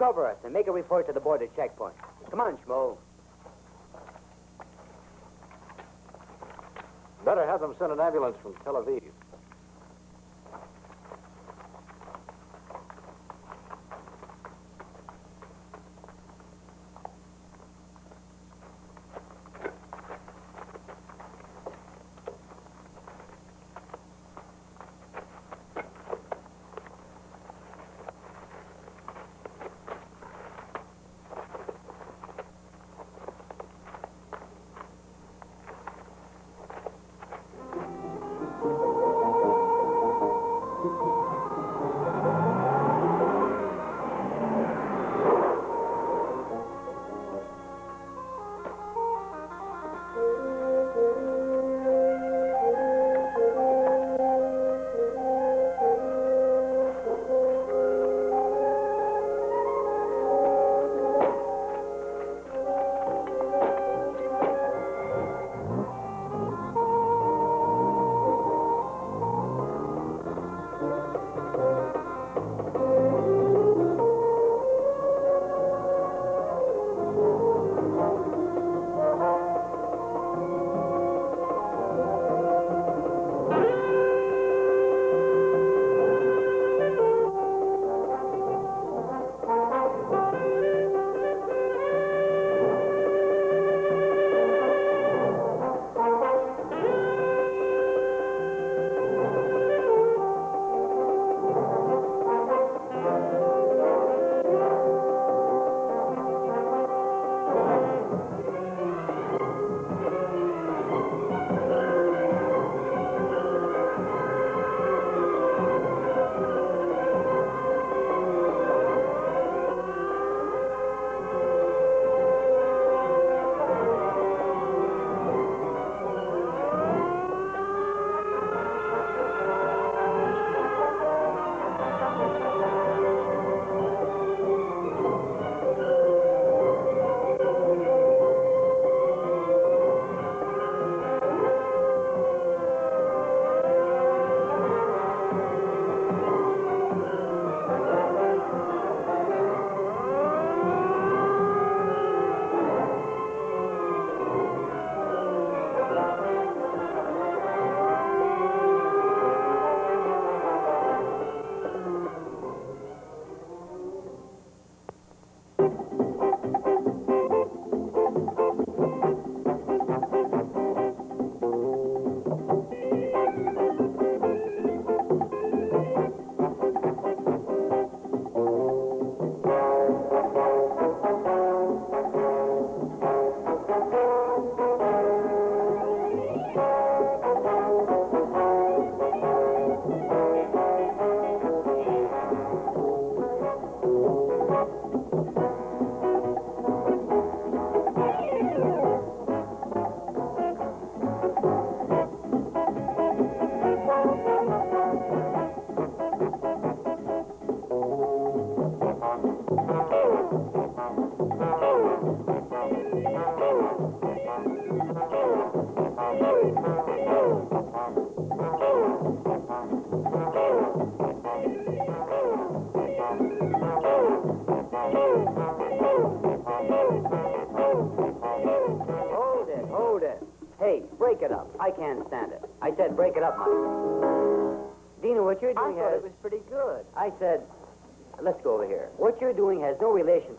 cover us and make a report to the border checkpoint. Come on, Schmo. Better have them send an ambulance from Tel Aviv.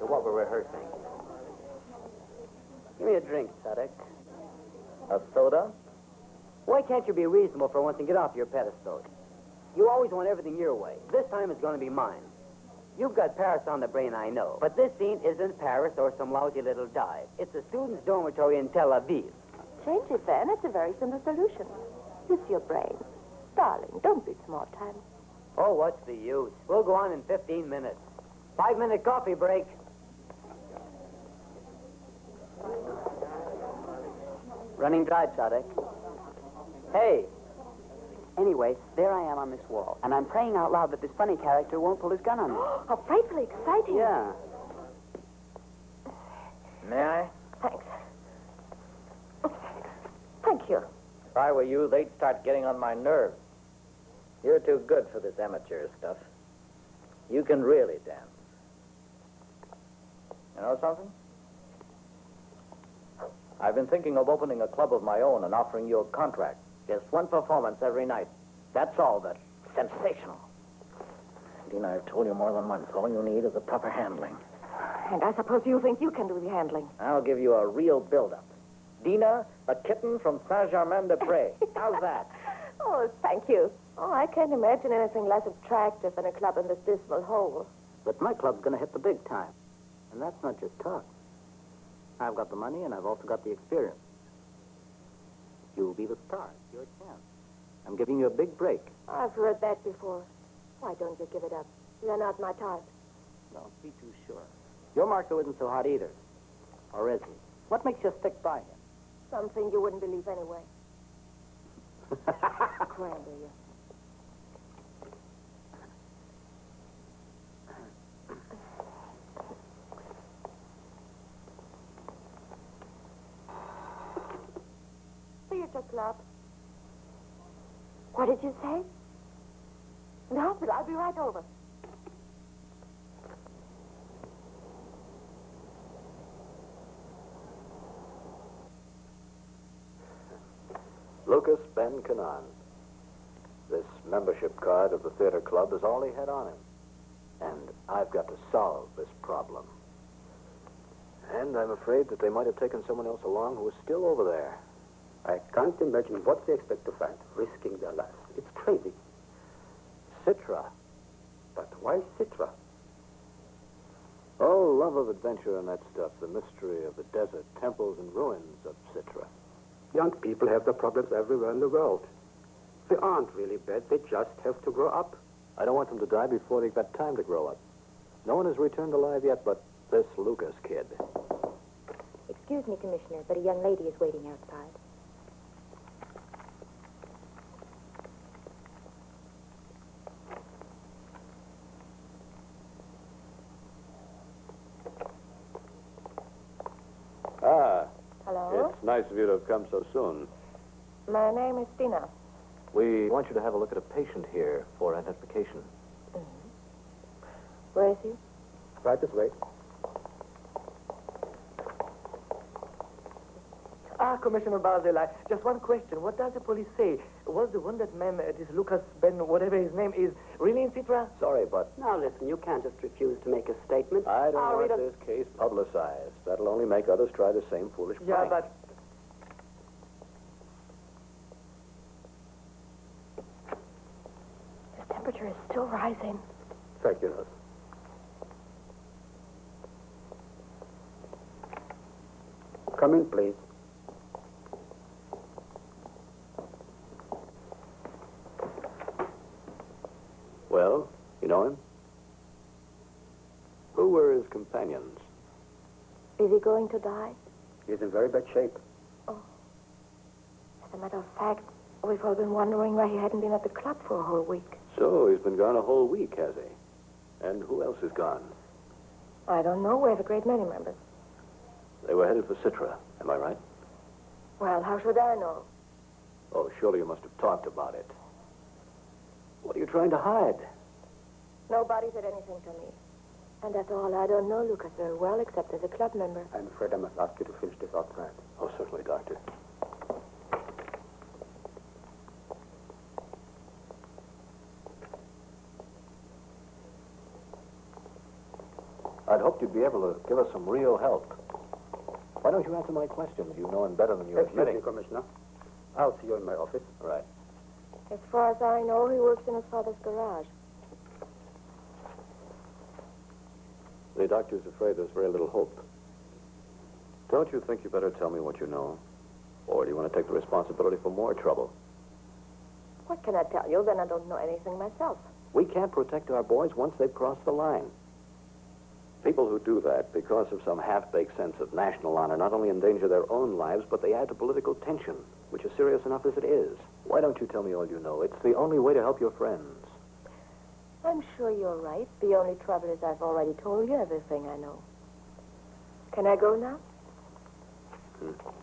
To what we're rehearsing. Give me a drink, Sadek. A soda? Why can't you be reasonable for once and get off your pedestal? You always want everything your way. This time it's going to be mine. You've got Paris on the brain, I know. But this scene isn't Paris or some lousy little dive. It's a student's dormitory in Tel Aviv. Change it, then. It's a very simple solution. Use your brain. Darling, don't be smart time. Oh, what's the use? We'll go on in 15 minutes. Five minute coffee break. Running dry, Sadek. Hey. Anyway, there I am on this wall, and I'm praying out loud that this funny character won't pull his gun on me. How frightfully exciting. Yeah. May I? Thanks. Thank you. If I were you, they'd start getting on my nerves. You're too good for this amateur stuff. You can really dance. You know something? I've been thinking of opening a club of my own and offering you a contract. Just one performance every night. That's all, but sensational. Dina, I've told you more than once. All you need is the proper handling. And I suppose you think you can do the handling. I'll give you a real build-up. Dina, a kitten from Saint-Germain-des-Prés. How's that? Oh, thank you. Oh, I can't imagine anything less attractive than a club in this dismal hole. But my club's going to hit the big time. And that's not just talk. I've got the money, and I've also got the experience. You'll be the star. It's your chance. I'm giving you a big break. I've heard that before. Why don't you give it up? You're not my type. Don't be too sure. Your Marco isn't so hot either. Or is he? What makes you stick by him? Something you wouldn't believe anyway. Cranberry. Theater club. What did you say? No, but I'll be right over. Lucas Ben Canaan. This membership card of the theater club is all he had on him. And I've got to solve this problem. And I'm afraid that they might have taken someone else along who was still over there. I can't imagine what they expect to find, risking their lives. It's crazy. Citra. But why Citra? Oh, love of adventure and that stuff. The mystery of the desert, temples, and ruins of Citra. Young people have their problems everywhere in the world. They aren't really bad. They just have to grow up. I don't want them to die before they've got time to grow up. No one has returned alive yet but this Lucas kid. Excuse me, Commissioner, but a young lady is waiting outside. Ah, Hello? it's nice of you to have come so soon. My name is Dina. We want you to have a look at a patient here for identification. Where is he? Right this way. Ah, Commissioner Barzilai, just one question. What does the police say? Was the one that man, uh, this Lucas Ben, whatever his name is, really in Citra? Sorry, but Now, listen, you can't just refuse to make a statement. I don't I'll want read this case publicized. That'll only make others try the same foolish Yeah, but His temperature is still rising. Thank you, nurse. Come in, please. Well, you know him? Who were his companions? Is he going to die? He's in very bad shape. Oh. As a matter of fact, we've all been wondering why he hadn't been at the club for a whole week. So he's been gone a whole week, has he? And who else is gone? I don't know. We have a great many members. They were headed for Citra, am I right? Well, how should I know? Oh, surely you must have talked about it. What are you trying to hide? Nobody said anything to me. And that's all. I don't know Lucas very well, except as a club member. I'm afraid I must ask you to finish this outside. Oh, certainly, Doctor. I'd hoped you'd be able to give us some real help. Why don't you answer my questions? You know him better than you're Excuse me. Commissioner. I'll see you in my office. Right. As far as I know, he works in his father's garage. The doctor's afraid there's very little hope. Don't you think you better tell me what you know? Or do you want to take the responsibility for more trouble? What can I tell you? Then I don't know anything myself. We can't protect our boys once they've crossed the line. People who do that because of some half-baked sense of national honor not only endanger their own lives, but they add to political tension, which is serious enough as it is. Why don't you tell me all you know? It's the only way to help your friends. I'm sure you're right. The only trouble is I've already told you everything I know. Can I go now? Lucas,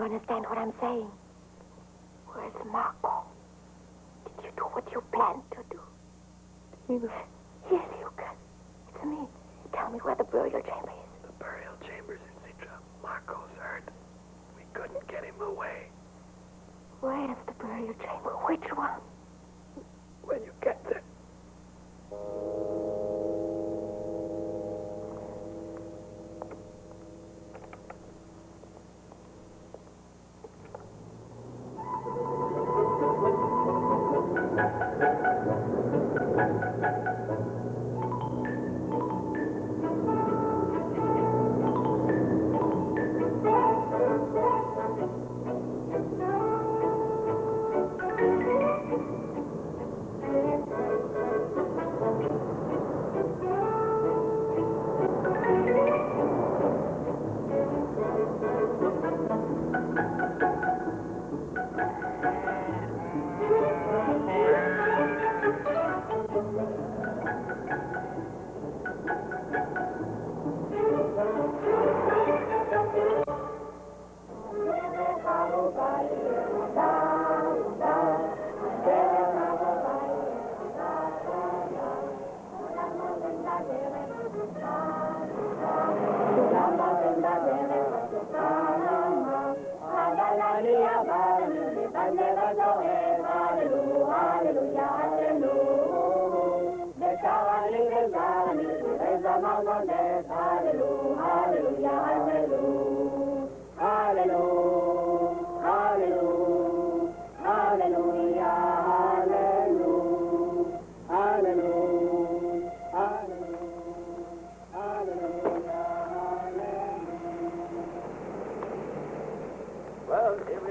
to understand what I'm saying.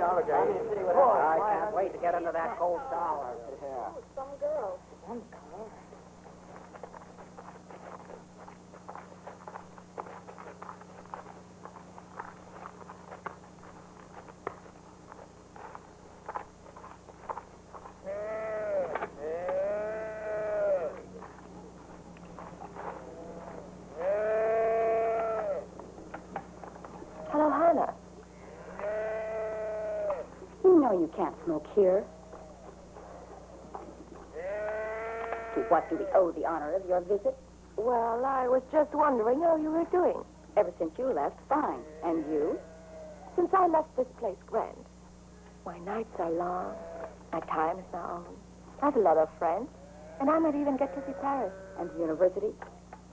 Well, here we are again. I can't wait to get into that cold shower. Some girl. Hello, Hannah. You know you can't smoke here. To what do we owe the honor of your visit? Well, I was just wondering how you were doing. Ever since you left, fine. And you? Since I left this place grand, my nights are long, my time is my own. I have a lot of friends, and I might even get to see Paris. And the university?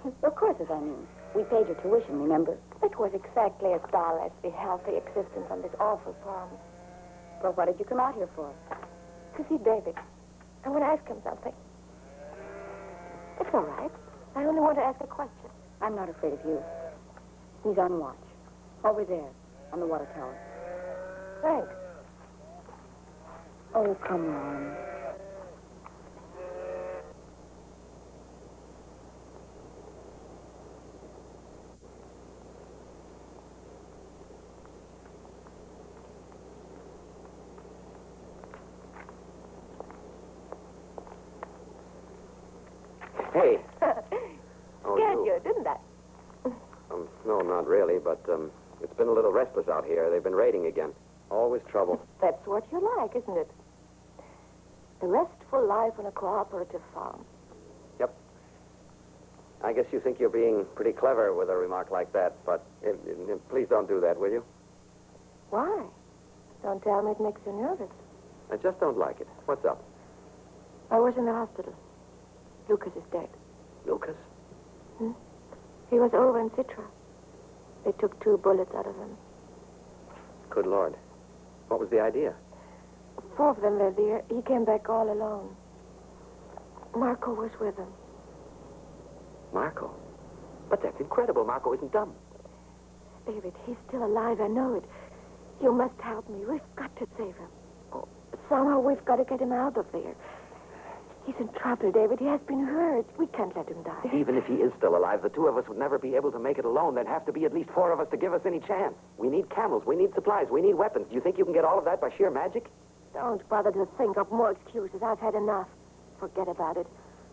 Hmm. Of course, as I mean. We paid your tuition, remember? It was exactly as dull as the healthy existence on this awful farm. Well, what did you come out here for? To see David. I want to ask him something. It's all right. I only want to ask a question. I'm not afraid of you. He's on watch. Over there, on the water tower. Thanks. Oh, come on. Hey. Oh, Scared you. you, didn't I? Um, no, not really, but um, it's been a little restless out here. They've been raiding again. Always trouble. That's what you like, isn't it? The restful life on a cooperative farm. Yep. I guess you think you're being pretty clever with a remark like that, but uh, uh, please don't do that, will you? Why? Don't tell me it makes you nervous. I just don't like it. What's up? I was in the hospital. Lucas is dead. Lucas? Hmm? He was over in Citra. They took two bullets out of him. Good Lord. What was the idea? Four of them there. He came back all alone. Marco was with him. Marco. But that's incredible. Marco isn't dumb. David, he's still alive. I know it. You must help me. We've got to save him. Oh, somehow we've got to get him out of there. He's in trouble, David. He has been hurt. We can't let him die. Even if he is still alive, the two of us would never be able to make it alone. There'd have to be at least four of us to give us any chance. We need camels. We need supplies. We need weapons. Do you think you can get all of that by sheer magic? Don't bother to think of more excuses. I've had enough. Forget about it.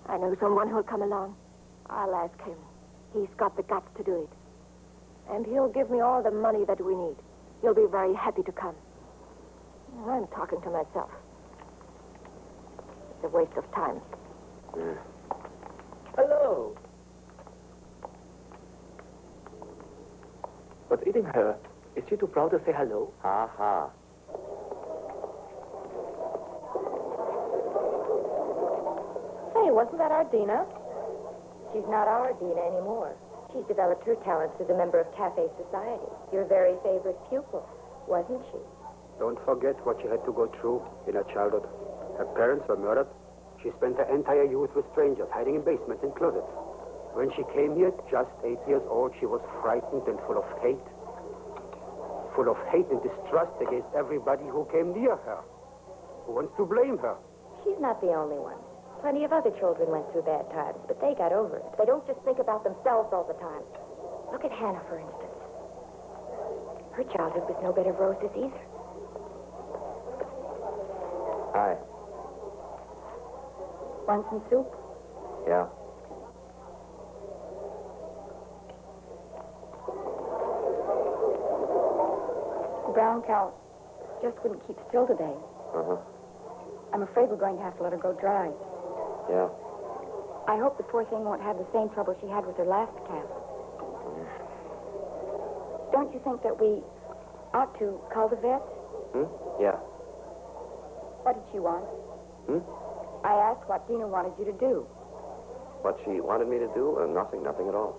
I know someone who'll come along. I'll ask him. He's got the guts to do it. And he'll give me all the money that we need. He'll be very happy to come. I'm talking to myself. It's a waste of time. Mm. Hello. What's eating her? Uh, is she too proud to say hello? Ha ha. Hey, wasn't that our Dina? She's not our Dina anymore. She's developed her talents as a member of Cafe Society. Your very favorite pupil, wasn't she? Don't forget what she had to go through in her childhood. Her parents were murdered. She spent her entire youth with strangers, hiding in basements and closets. When she came here, just eight years old, she was frightened and full of hate. Full of hate and distrust against everybody who came near her. Who wants to blame her? She's not the only one. Plenty of other children went through bad times, but they got over it. They don't just think about themselves all the time. Look at Hannah, for instance. Her childhood was no bed of roses either. Hi. Want some soup? Yeah. The brown cow just wouldn't keep still today. Uh-huh. I'm afraid we're going to have to let her go dry. Yeah. I hope the poor thing won't have the same trouble she had with her last calf. Don't you think that we ought to call the vet? Hmm? Yeah. What did she want? Hmm? I asked what Dina wanted you to do. What she wanted me to do? Uh, nothing, nothing at all.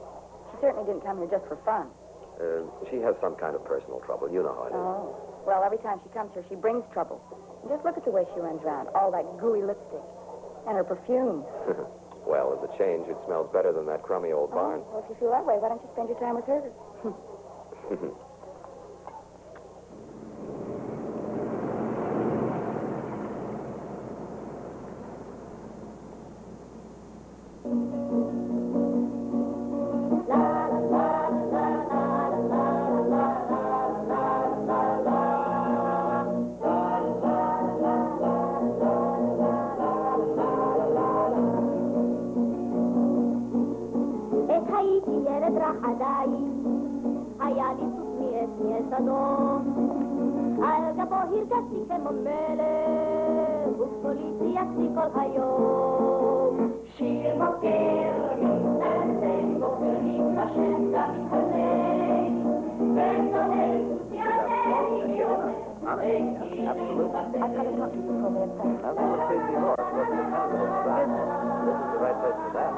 She certainly didn't come here just for fun. Uh, she has some kind of personal trouble. You know how it is. Oh. Well, every time she comes here, she brings trouble. And just look at the way she runs around. All that gooey lipstick. And her perfume. well, as a change, it smells better than that crummy old barn. Oh, well, if you feel that way, why don't you spend your time with her? Absolutely. Absolutely. I've got to talk to you for a minute. That's what Casey Moore was the This is the right place for that.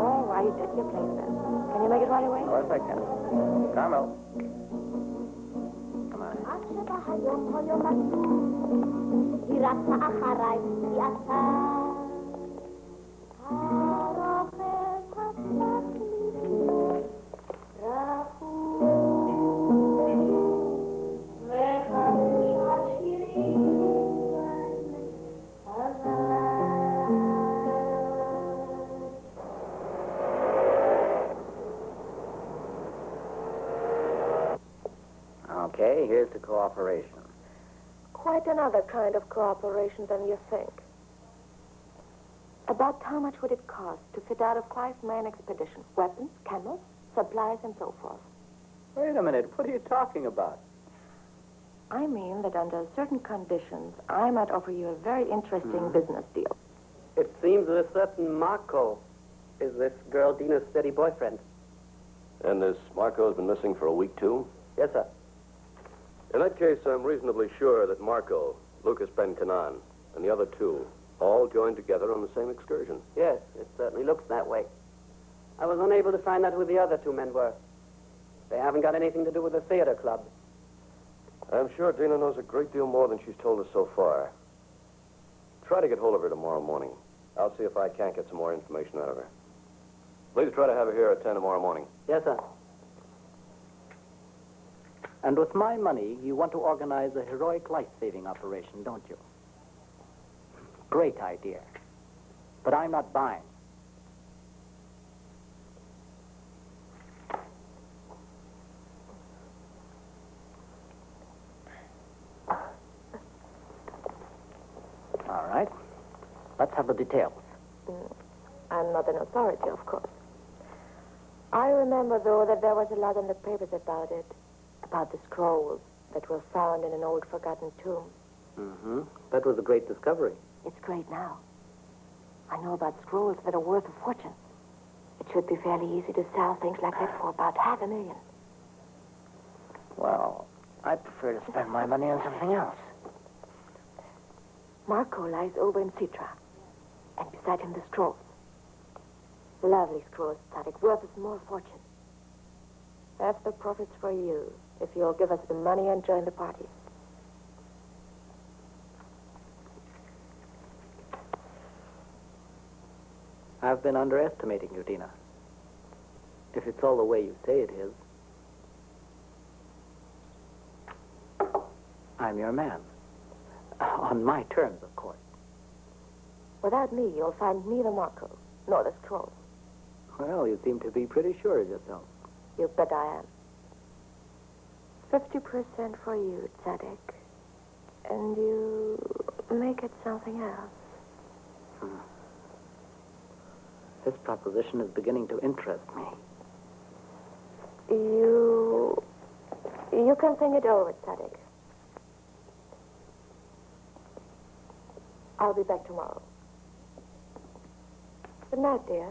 All right, at your place then. Can you make it right away? Yes, I can. Carmel. Come on. Come on. Okay, here's the cooperation. Quite another kind of cooperation than you think. About how much would it cost to fit out of Clive's main expedition? Weapons, camels, supplies, and so forth. Wait a minute. What are you talking about? I mean that under certain conditions, I might offer you a very interesting Hmm. business deal. It seems that a certain Marco is this girl Dina's steady boyfriend. And this Marco's been missing for a week, too? Yes, sir. In that case, I'm reasonably sure that Marco, Lucas Ben Canaan, and the other two all joined together on the same excursion. Yes, it certainly looks that way. I was unable to find out who the other two men were. They haven't got anything to do with the theater club. I'm sure Dina knows a great deal more than she's told us so far. Try to get hold of her tomorrow morning. I'll see if I can't get some more information out of her. Please try to have her here at 10 tomorrow morning. Yes, sir. And with my money, you want to organize a heroic life-saving operation, don't you? Great idea. But I'm not buying. All right. Let's have the details. Mm, I'm not an authority, of course. I remember, though, that there was a lot in the papers about it. About the scrolls that were found in an old forgotten tomb. Mm-hmm. That was a great discovery. It's great now. I know about scrolls that are worth a fortune. It should be fairly easy to sell things like that for about half a million. Well, I prefer to spend my money on something else. Marco lies over in Citra. And beside him the scrolls. Lovely scrolls, Tzadik, worth a small fortune. Half the profits for you, if you'll give us the money and join the party. I've been underestimating you, Dina. If it's all the way you say it is. I'm your man. On my terms, of course. Without me, you'll find neither Marco nor the scrolls. Well, you seem to be pretty sure of yourself. You bet I am. Fifty percent for you, Tzaddik. And you make it something else. Hmm. This proposition is beginning to interest me. You... You can think it over, Tzaddik. I'll be back tomorrow. Good night, dear.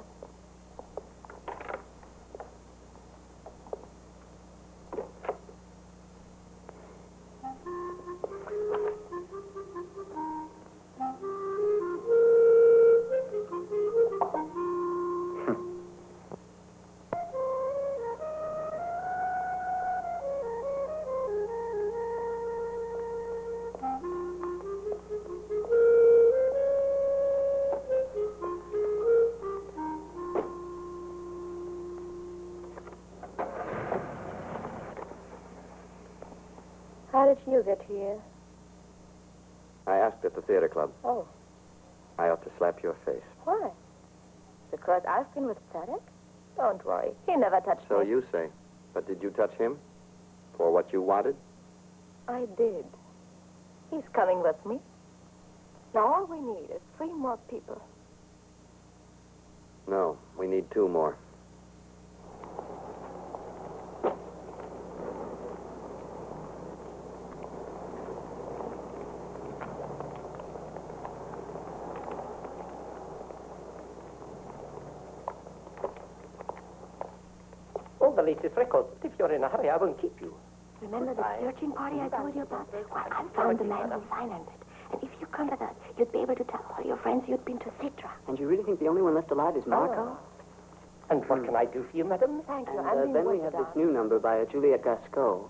Did you get here? I asked at the theater club. Oh, I ought to slap your face. why? Because I've been with Tzaddik? Don't worry. He never touched So me. you say. But did you touch him? For what you wanted? I did. He's coming with me. Now all we need is three more people. No, we need two more. All the latest records. If you're in a hurry, I won't keep you. Remember the searching party I told you about? Well, I found the man who financed it. And if you come with us, you'd be able to tell all your friends you'd been to Citra. And you really think the only one left alive is Marco? And what can I do for you, madam? Thank you. And uh, then we have this new number by uh, Juliette Gréco.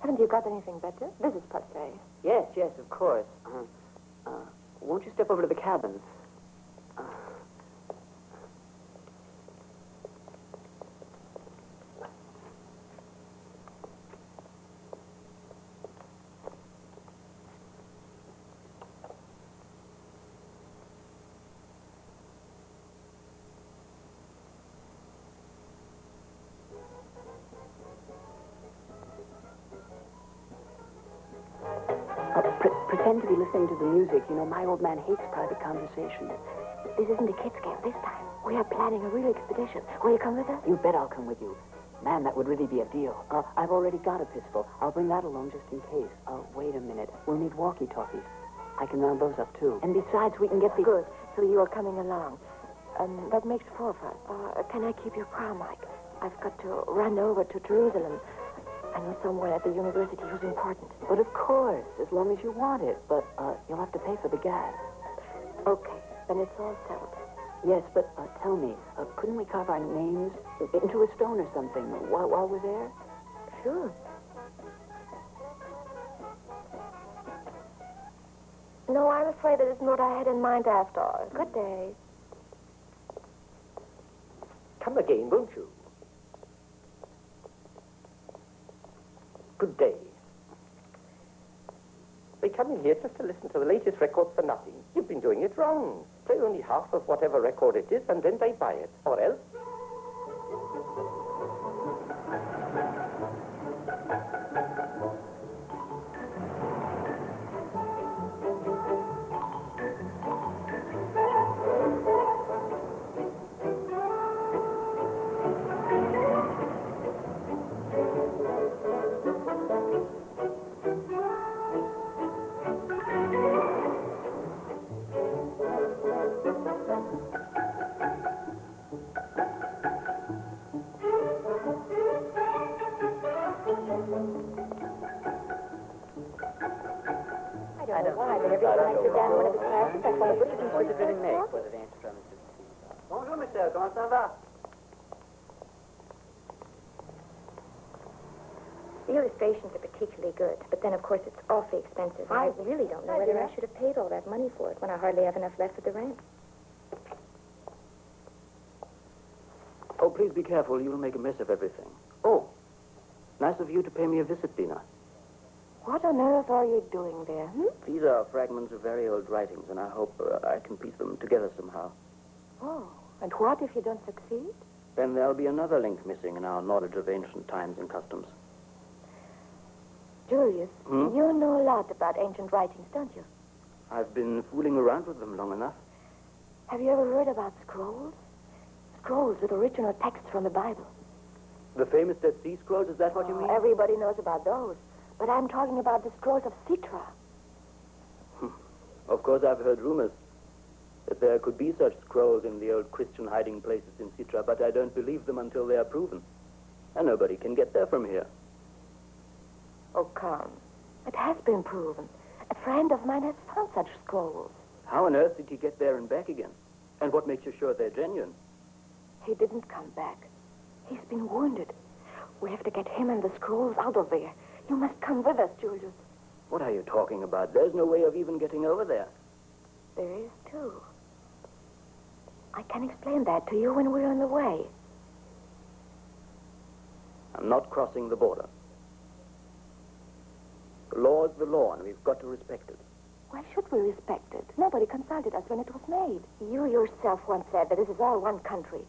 Haven't you got anything better? This is passe. Yes, yes, of course. Uh, uh, won't you step over to the cabins? Pretend to be listening to the music. You know, my old man hates private conversation. This isn't a kid's game this time. We are planning a real expedition. Will you come with us? You bet I'll come with you. Man, that would really be a deal. Uh, I've already got a pistol. I'll bring that along just in case. Uh, wait a minute. We'll need walkie-talkies. I can round those up, too. And besides, we can get the... Good. So you are coming along. Um, that makes four of us. Uh, can I keep your car, Mike? I've got to run over to Jerusalem. I know someone at the university who's important. But of course, as long as you want it. But uh, you'll have to pay for the gas. Okay, then it's all settled. Yes, but uh, tell me, uh, couldn't we carve our names into a stone or something while, while we're there? Sure. No, I'm afraid that isn't what I had in mind after all. Good day. Come again, won't you? Good day. They come in here just to listen to the latest records for nothing. You've been doing it wrong. Play only half of whatever record it is, and then they buy it. Or else. Illustrations are particularly good, but then, of course, it's awfully expensive. and I really don't know whether I should have paid all that money for it when I hardly have enough left for the rent. Oh, please be careful. You'll make a mess of everything. Oh, nice of you to pay me a visit, Dina. What on earth are you doing there? Hmm? These are fragments of very old writings, and I hope uh, I can piece them together somehow. Oh, and what if you don't succeed? Then there'll be another link missing in our knowledge of ancient times and customs. Julius, Hmm? you know a lot about ancient writings, don't you? I've been fooling around with them long enough. Have you ever heard about scrolls? Scrolls with original texts from the Bible. The famous Dead Sea Scrolls, is that what you mean? Everybody knows about those. But I'm talking about the scrolls of Sitra. Of course, I've heard rumors that there could be such scrolls in the old Christian hiding places in Sitra, but I don't believe them until they are proven. And nobody can get there from here. Oh, come. It has been proven. A friend of mine has found such scrolls. How on earth did he get there and back again? And what makes you sure they're genuine? He didn't come back. He's been wounded. We have to get him and the scrolls out of there. You must come with us, Julius. What are you talking about? There's no way of even getting over there. There is, too. I can explain that to you when we're on the way. I'm not crossing the border. The law's the law, and we've got to respect it. Why should we respect it? Nobody consulted us when it was made. You yourself once said that this is all one country,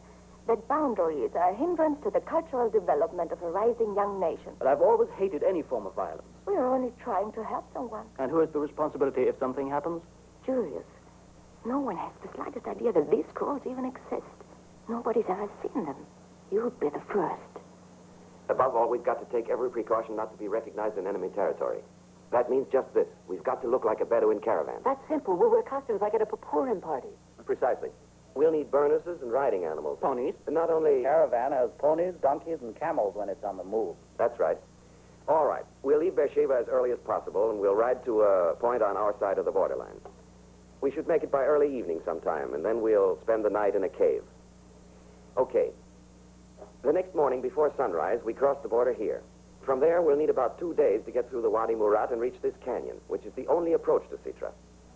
that boundaries are a hindrance to the cultural development of a rising young nation. But I've always hated any form of violence. We're only trying to help someone. And who has the responsibility if something happens? Julius, no one has the slightest idea that these scrolls even exist. Nobody's ever seen them. You'd be the first. Above all, we've got to take every precaution not to be recognized in enemy territory. That means just this. We've got to look like a Bedouin caravan. That's simple. We'll wear costumes like at a Purim party. Precisely. We'll need burnouses and riding animals. Ponies. And not only... Caravan has ponies, donkeys, and camels when it's on the move. That's right. All right. We'll leave Beersheba as early as possible, and we'll ride to a point on our side of the borderline. We should make it by early evening sometime, and then we'll spend the night in a cave. Okay. The next morning, before sunrise, we cross the border here. From there, we'll need about two days to get through the Wadi Murat and reach this canyon, which is the only approach to Sitra.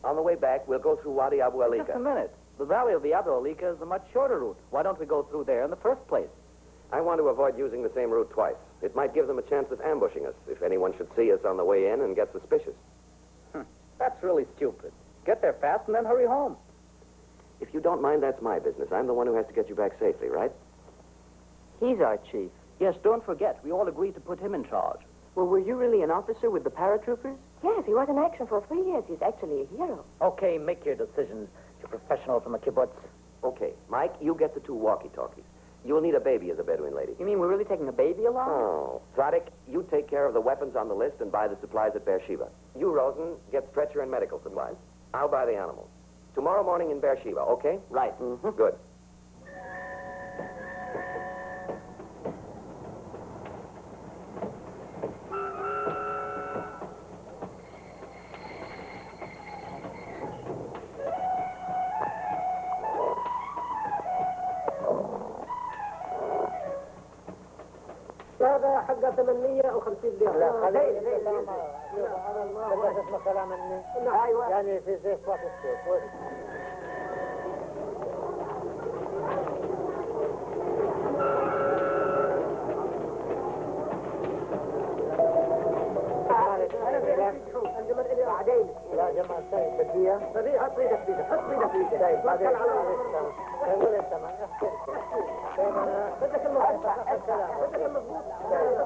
On the way back, we'll go through Wadi Abu Just a minute. The valley of the Abu Alika is a much shorter route. Why don't we go through there in the first place? I want to avoid using the same route twice. It might give them a chance of ambushing us if anyone should see us on the way in and get suspicious. That's really stupid. Get there fast and then hurry home. If you don't mind, that's my business. I'm the one who has to get you back safely, right? He's our chief. Yes, don't forget, we all agreed to put him in charge. Well, were you really an officer with the paratroopers? Yes, he was in action for three years. He's actually a hero. Okay, make your decisions. You're professional from a kibbutz. Okay, Mike, you get the two walkie-talkies. You'll need a baby as a Bedouin lady. You mean we're really taking a baby along? Oh. Sadik, you take care of the weapons on the list and buy the supplies at Beersheba. You, Rosen, get stretcher and medical supplies. I'll buy the animals. Tomorrow morning in Beersheba, okay? Right. mhm Good. الساعة حقها 8 أو 50 ليرة لا قليل لا تسمع كلام مني أيوة. يعني في زي صوت الصوت لا جماعة سيد بدية بدية حط إيدك فيها حط إيدك فيها توكل على Excelente.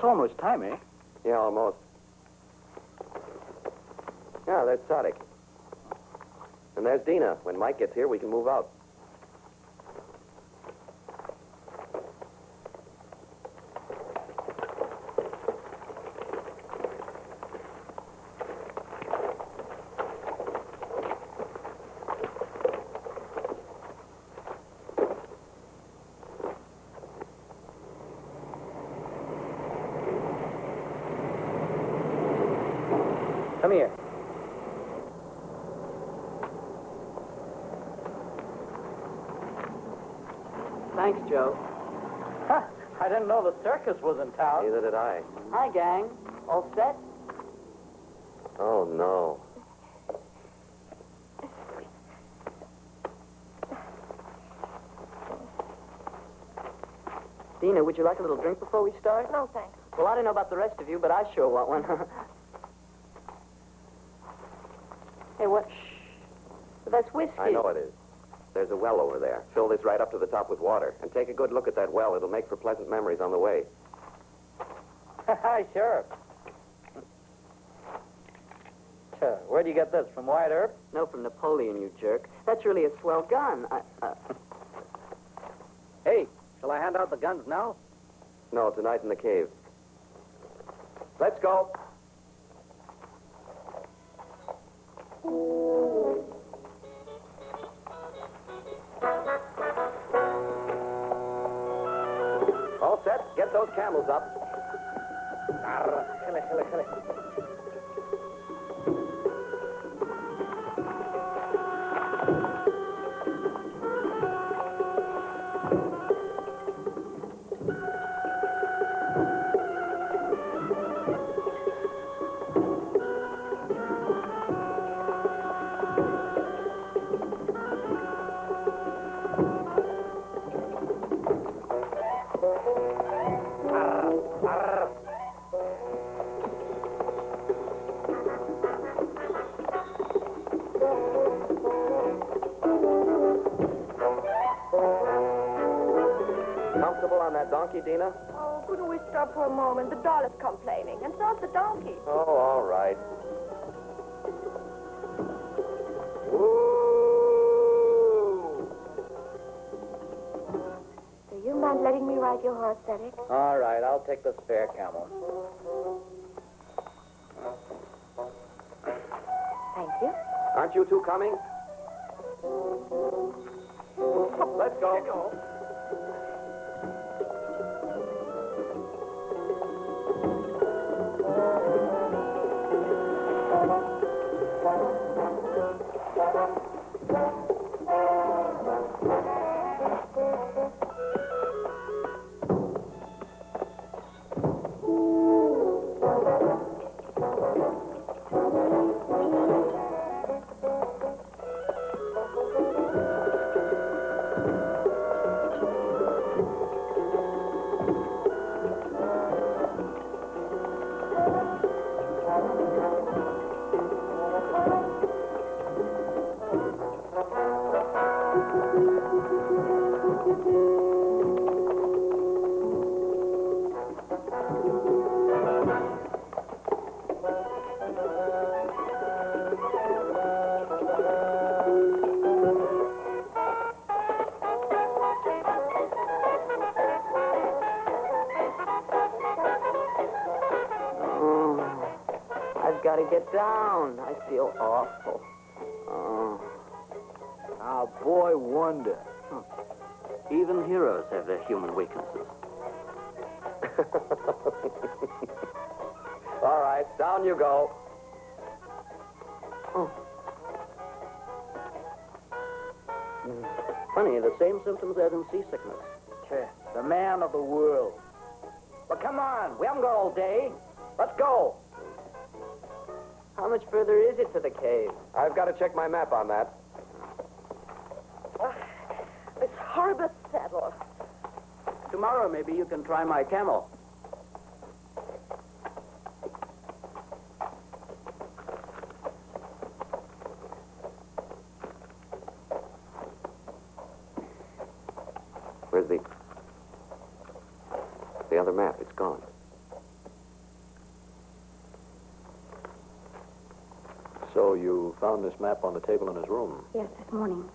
It's almost time, eh? Yeah, almost. Yeah, there's Sadik. And there's Dina. When Mike gets here, we can move out. Come here. Thanks, Joe. Huh, I didn't know the circus was in town. Neither did I. Hi, gang. All set? Oh, no. Dina, would you like a little drink before we start? No, thanks. Well, I don't know about the rest of you, but I sure want one. hey, what? Shh. That's whiskey. I know it is. There's a well over there. Fill this right up to the top with water. And take a good look at that well. It'll make for pleasant memories on the way. Hi. Sure. Where'd you get this? From Wyatt Earp? No, from Napoleon, you jerk. That's really a swell gun. I, uh, Hey, shall I hand out the guns now? No, tonight in the cave. Let's go. For a moment? The doll is complaining, and so's the donkey. Oh, all right. Do you mind letting me ride your horse, Cedric? All right, I'll take the spare camel. Thank you. Aren't you two coming? Let's go. down. Wonder. Hmm. Even heroes have their human weaknesses. All right, down you go. Hmm. Hmm. Funny, the same symptoms as in seasickness. The man of the world. Well, come on. We haven't got all day. Let's go. How much further is it to the cave? I've got to check my map on that. Harbor settle. Tomorrow, maybe you can try my camel. Where's the... The other map? It's gone. So you found this map on the table in his room? Yes, this morning.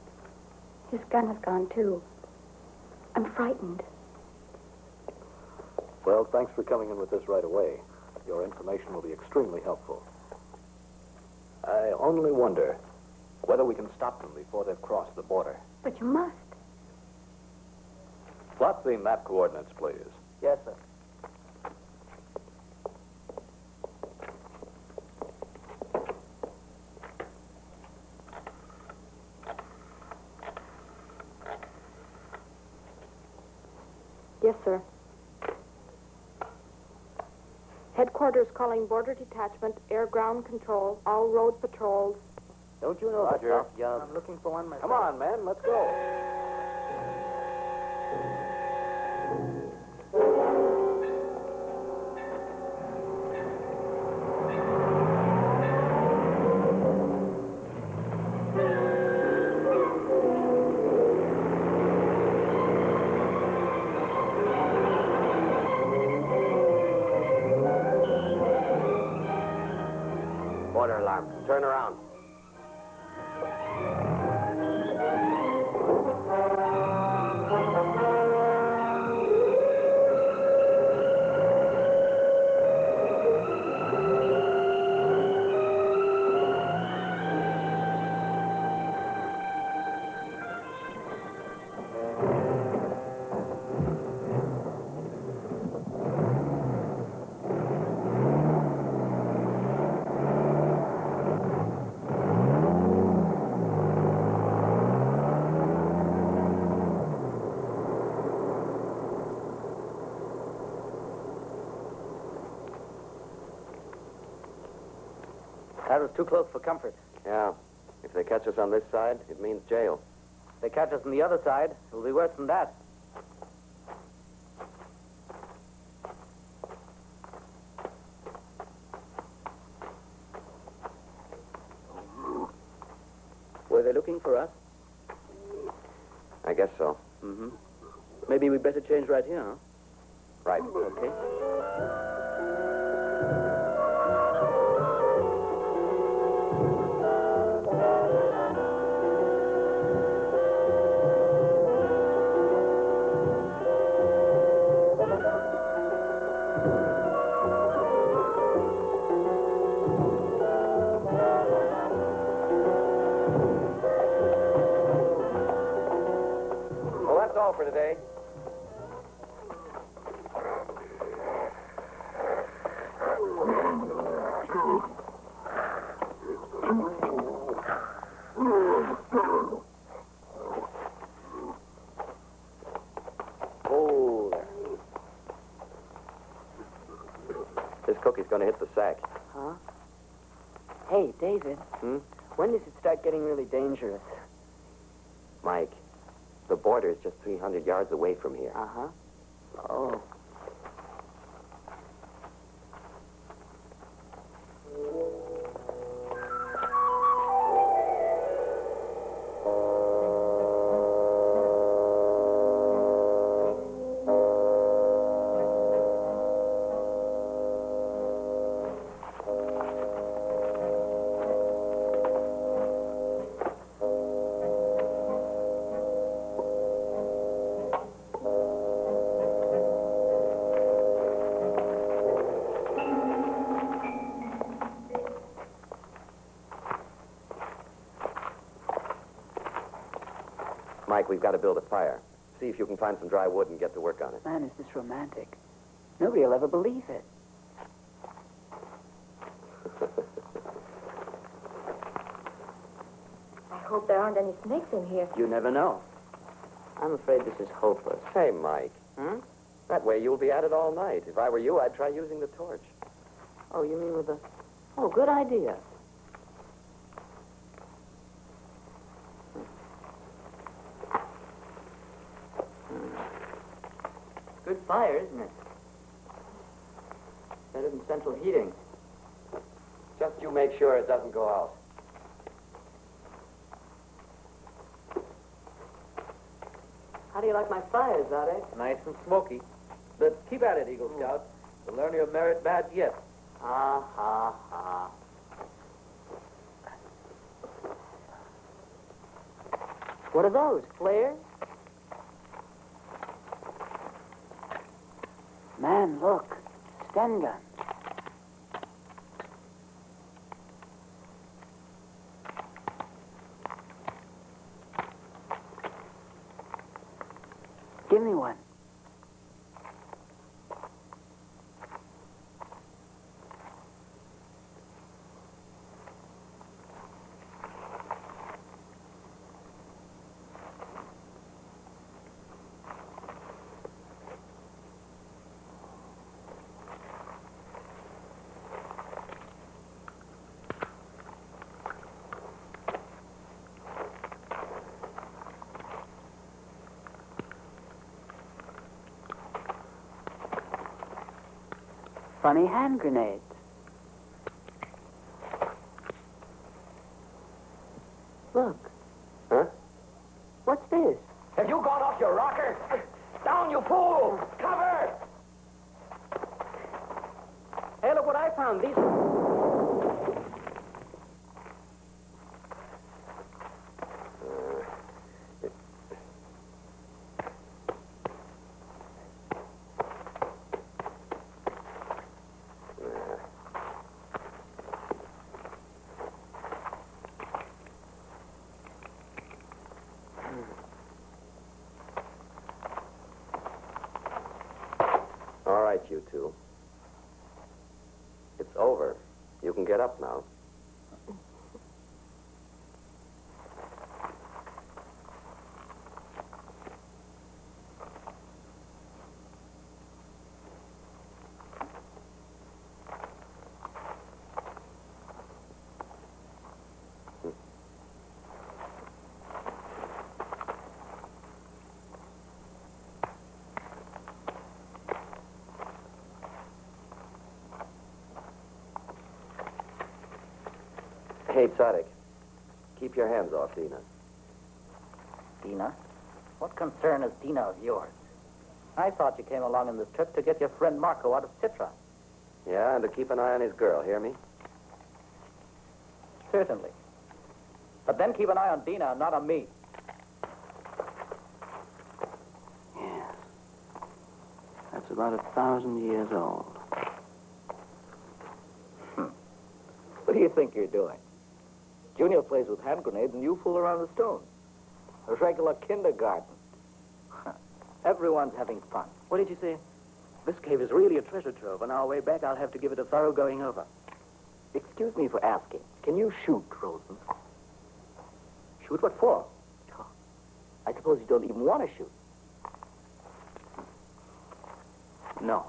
His gun is gone, too. I'm frightened. Well, thanks for coming in with this right away. Your information will be extremely helpful. I only wonder whether we can stop them before they've crossed the border. But you must. Plot the map coordinates, please. Yes, sir. Yes, sir. Headquarters calling border detachment, air ground control, all road patrols. Don't you know Roger. the tough job? I'm looking for one myself. Come on, man, let's go. Turn around. Too close for comfort. Yeah. If they catch us on this side, it means jail. If they catch us on the other side, it'll be worse than that. Were they looking for us? I guess so. Mm-hmm. Maybe we'd better change right here, huh? Right. Okay. Going to hit the sack. Huh? Hey, David. Hmm? When does it start getting really dangerous? Mike, the border is just 300 yards away from here. Uh-huh. Oh. Mike, we've got to build a fire. See if you can find some dry wood and get to work on it. Man, is this romantic? Nobody will ever believe it. I hope there aren't any snakes in here. You never know. I'm afraid this is hopeless. Hey, Mike. Hmm? That way you'll be at it all night. If I were you, I'd try using the torch. Oh, you mean with the... Oh, good idea. Good fire, isn't it? Better than central heating. Just you make sure it doesn't go out. How do you like my fires, Zade? Nice and smoky. But keep at it, Eagle Scout. You'll learn your merit badge yet. Ha, ha, ha. What are those, flares? Man, look. Sten gun. Give me one. Funny hand grenades. Look. Huh? What's this? Have you gone off your rocker? Down, you fool! Cover! Hey, look what I found. These. You two. It's over. You can get up now. Hey, Tzaddik. Keep your hands off Dina. Dina? What concern is Dina of yours? I thought you came along on this trip to get your friend Marco out of Citra. Yeah, and to keep an eye on his girl, hear me? Certainly. But then keep an eye on Dina and not on me. Yes. That's about a thousand years old. Hmm. What do you think you're doing? Junior plays with hand grenades and you fool around with stones. A regular kindergarten. Everyone's having fun. What did you say? This cave is really a treasure trove. On our way back, I'll have to give it a thorough going over. Excuse me for asking. Can you shoot, Rosen? Shoot what for? I suppose you don't even want to shoot. No.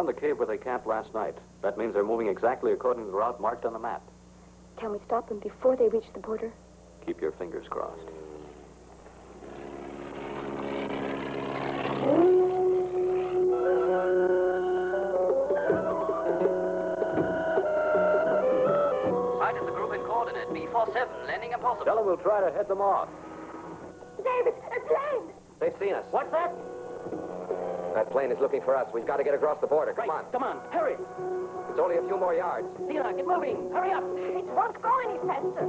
We found the cave where they camped last night. That means they're moving exactly according to the route marked on the map. Can we stop them before they reach the border? Keep your fingers crossed. Sighted the group in coordinate B47, landing impossible. Tell them we'll try to head them off. That plane is looking for us. We've got to get across the border. Come on. Come on, hurry. It's only a few more yards. Tina, get moving. Hurry up. It won't go any faster.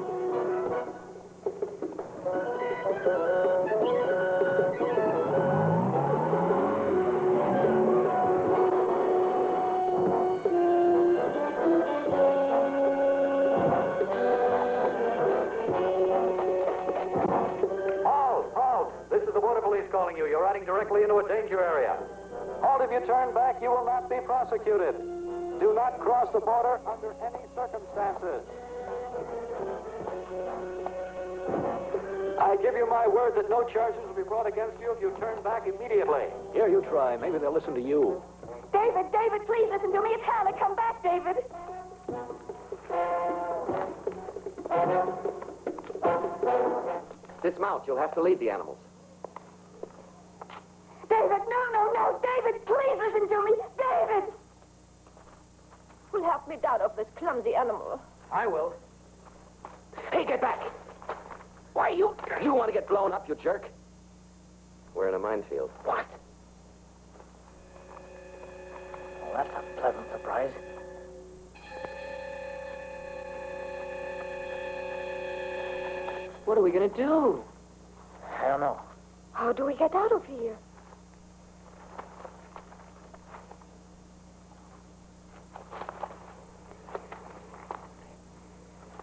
Halt! Halt! This is the border police calling you. You're riding directly into a danger area. Halt if you turn back, you will not be prosecuted. Do not cross the border under any circumstances. I give you my word that no charges will be brought against you if you turn back immediately. Here, you try. Maybe they'll listen to you. David, David, please listen to me. It's Hannah. Come back, David. Dismount. You'll have to lead the animals. David, no, no, no. David, please listen to me. David! Will help me down off this clumsy animal. I will. Hey, get back! Why, you you want to get blown up, you jerk? We're in a minefield. What? Well, that's a pleasant surprise. What are we going to do? I don't know. How do we get out of here?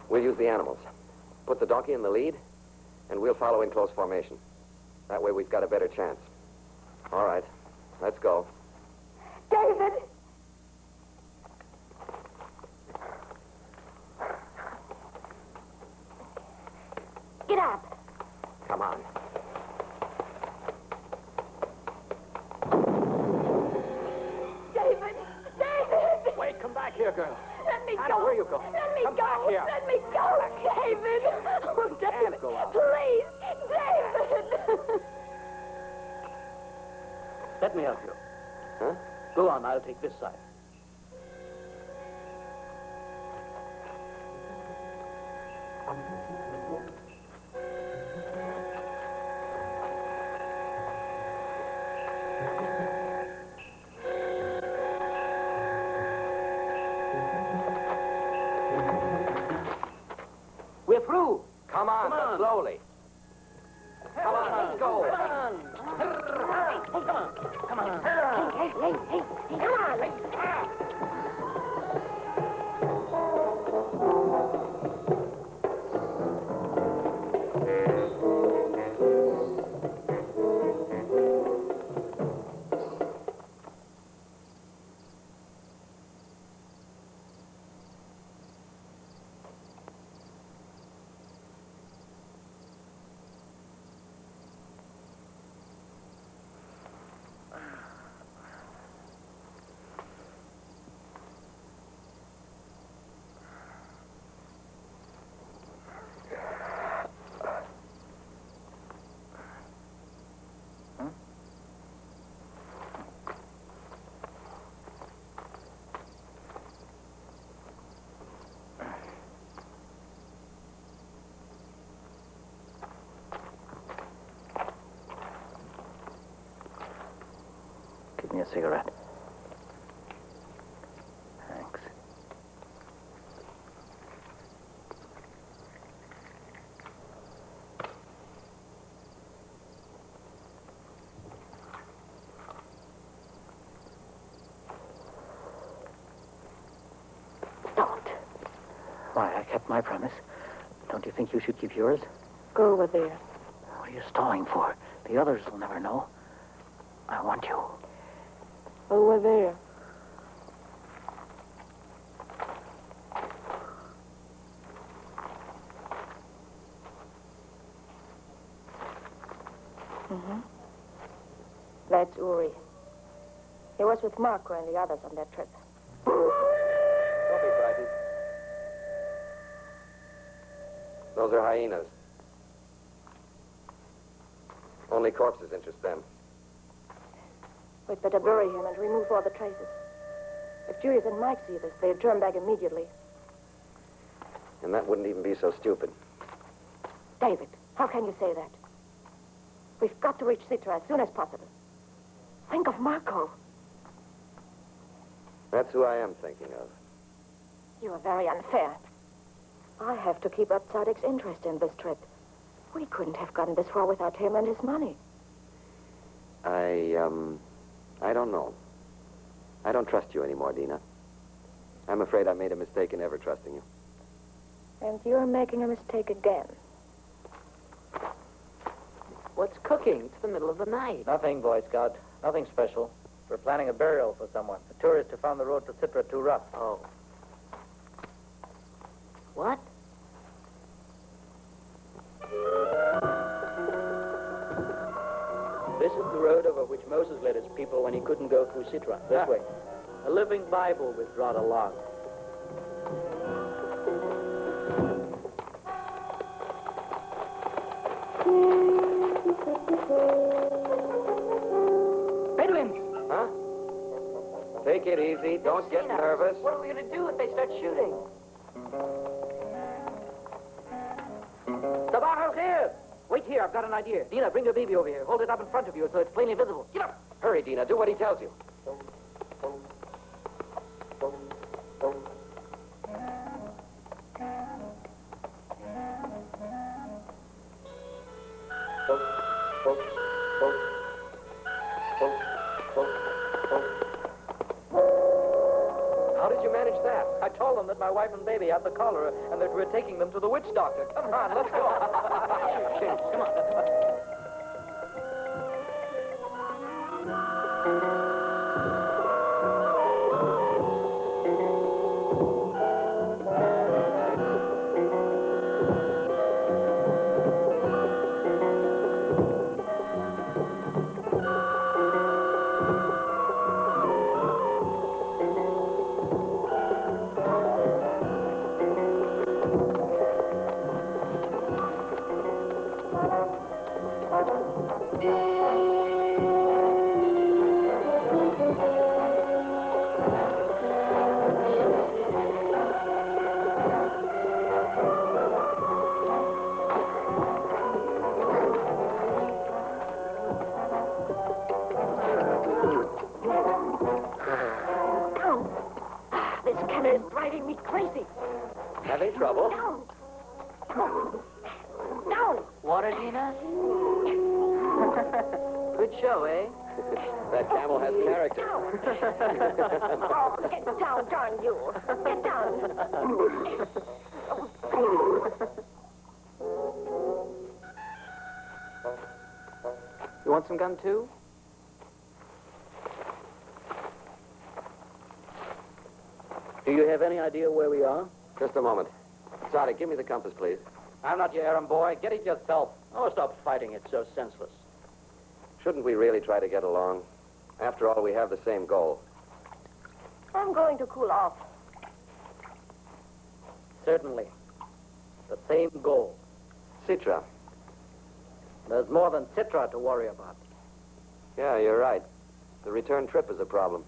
We'll use the animals. Put the donkey in the lead, and we'll follow in close formation. That way we've got a better chance. All right. Let's go. David! Get up. Come on. David! David! Wait, come back here, girl. Let me go. where you go? Let me Come go. back here. Let me go, David. Oh, David. go. Please, David. Let me help you. Huh? Go on, I'll take this side. Give me a cigarette. Thanks. Don't. Why, I kept my promise. Don't you think you should keep yours? Go over there. What are you stalling for? The others will never know. I want you. Over there. Mm-hmm. That's Uri. He was with Marco and the others on that trip. Don't be frightened. Those are hyenas. Only corpses interest them. We'd better bury him and remove all the traces. If Julius and Mike see this, they'd turn back immediately. And that wouldn't even be so stupid. David, how can you say that? We've got to reach Citra as soon as possible. Think of Marco. That's who I am thinking of. You are very unfair. I have to keep up Tzadik's interest in this trip. We couldn't have gotten this far without him and his money. I, um, I don't know. I don't trust you anymore, Dina. I'm afraid I made a mistake in ever trusting you. And you're making a mistake again. What's cooking? It's the middle of the night. Nothing, Boy Scout. Nothing special. We're planning a burial for someone. A tourist who found the road to Citra too rough. Oh. What? Road over which Moses led his people when he couldn't go through Citra. This ah. way. A living Bible was brought along. Bedouins! Huh? Take it easy. Don't get nervous. What are we going to do if they start shooting? Sabah al-Khair! Wait here, I've got an idea. Dina, bring your baby over here. Hold it up in front of you so it's plainly visible. Get up! Hurry, Dina. Do what he tells you. Too? Do you have any idea where we are? Just a moment. Sadik, give me the compass, please. I'm not your errand boy. Get it yourself. Oh, stop fighting. It's so senseless. Shouldn't we really try to get along? After all, we have the same goal. I'm going to cool off. Certainly. The same goal. Citra. There's more than Citra to worry about. Yeah, you're right. The return trip is a problem.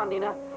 Warning. Come on,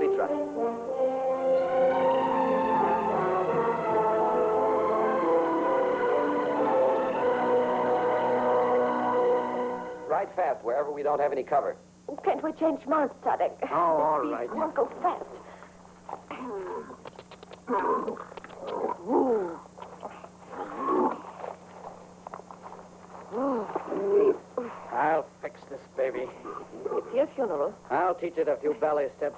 is. That's the truck. Ride fast wherever we don't have any cover. Oh, can't we change mounts, Sadek? Oh, all right. Come on, go fast. I'll fix this baby. It's your funeral. I'll teach it a few ballet steps.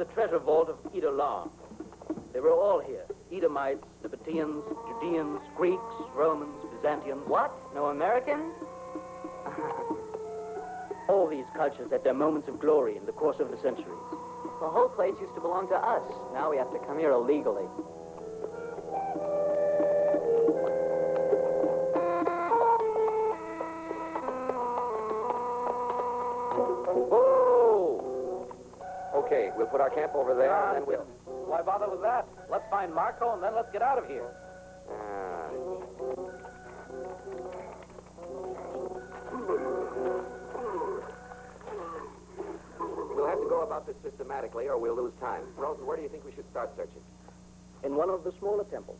The treasure vault of Edolam. They were all here. Edomites, Nabateans, Judeans, Greeks, Romans, Byzantians. What? No Americans? All these cultures had their moments of glory in the course of the centuries. The whole place used to belong to us. Now we have to come here illegally. Put our camp over there, and then we'll... Why bother with that? Let's find Marco and then let's get out of here. Ah. We'll have to go about this systematically, or we'll lose time. Rosen, where do you think we should start searching? In one of the smaller temples.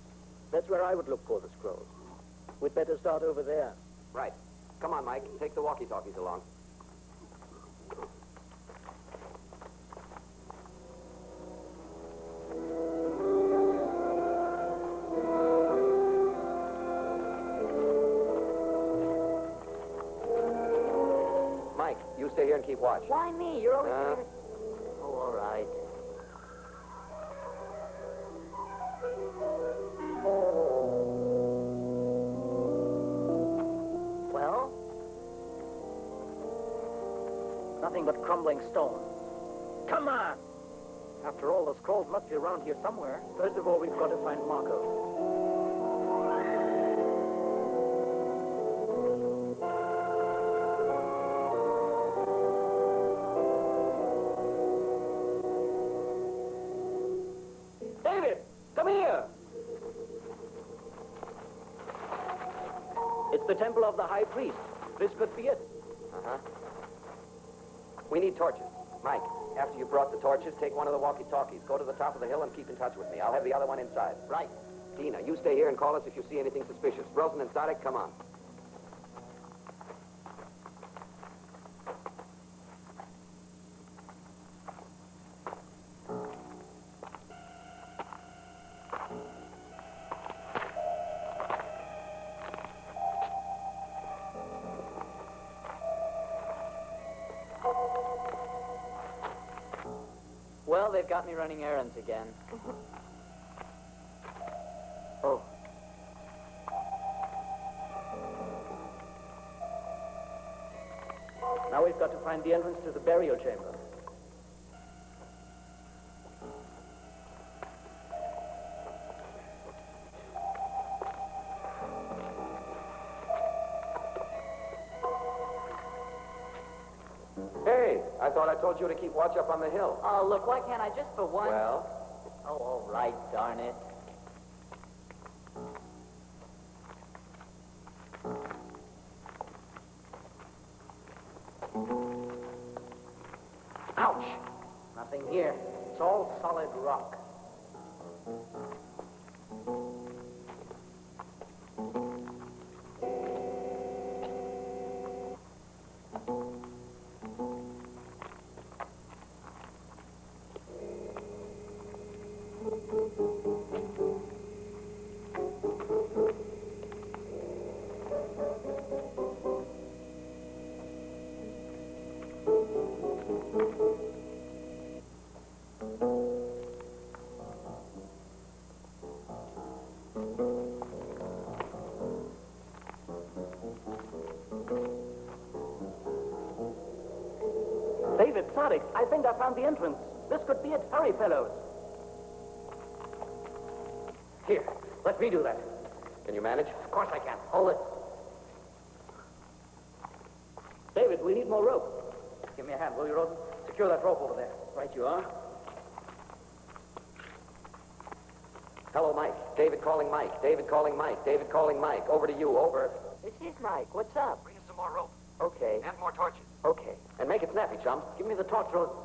That's where I would look for the scrolls. We'd better start over there. Right. Come on, Mike. Take the walkie-talkies along. Me? You're always... Uh, oh, all right. Well? Nothing but crumbling stone. Come on! After all, the scrolls must be around here somewhere. First of all, we've got to find Marco. High priest. This could be it. Uh-huh. We need torches. Mike, after you brought the torches, take one of the walkie-talkies. Go to the top of the hill and keep in touch with me. I'll have the other one inside. Right. Dina, you stay here and call us if you see anything suspicious. Rosen and Sadek, come on. Well, they've got me running errands again. Mm-hmm. oh. Now we've got to find the entrance to the burial chamber. I thought I told you to keep watch up on the hill. Oh, look, why can't I just for once? Well, Oh, all right, darn it. Ouch! Nothing here. It's all solid rock. David, Sadek, I think I found the entrance. This could be it. Hurry, fellows. Here, let me do that. can you manage? Of course I can. Hold it. David, we need more rope. Give me a hand, will you, Rosen? Secure that rope over there. Right you are. Hello, Mike. David calling Mike. David calling Mike. David calling Mike. Over to you. Over. This is Mike. What's up? Bring us some more rope. Okay, And more torches. okay. And make it snappy, chum. Give me the torch, Rosen.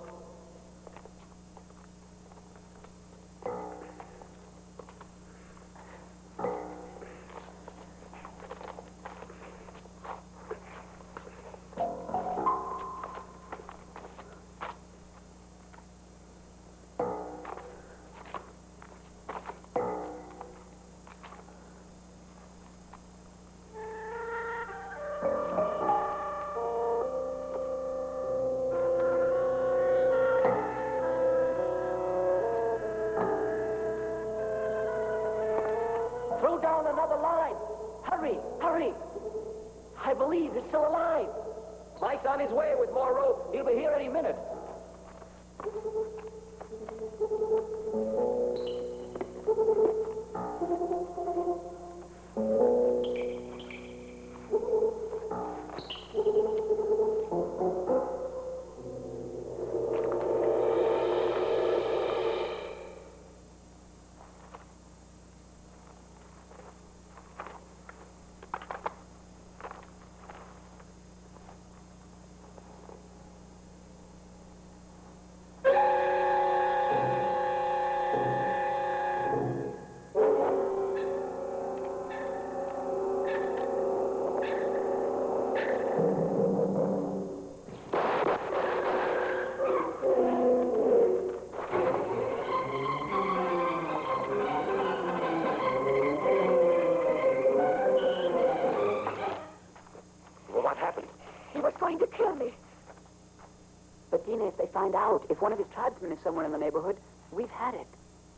Find out, if one of his tribesmen is somewhere in the neighborhood, we've had it.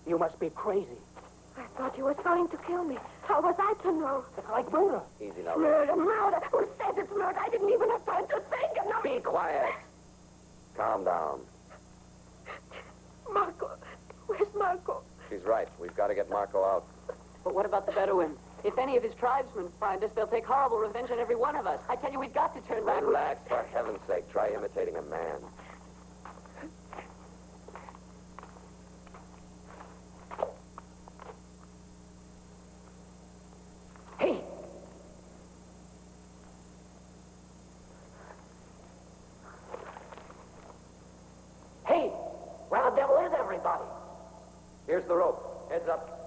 You must be crazy. I thought you was going to kill me. How was I to know? It's like murder. Easy now. Murder, murder. Who says it's murder? I didn't even have time to think. And now Be quiet. Calm down. Marco. Where's Marco? She's right. We've got to get Marco out. But what about the Bedouins? If any of his tribesmen find us, they'll take horrible revenge on every one of us. I tell you, we've got to turn back. Relax, for heaven's sake. Try imitating a man. Hey! Hey! Where the devil is everybody? Here's the rope. Heads up.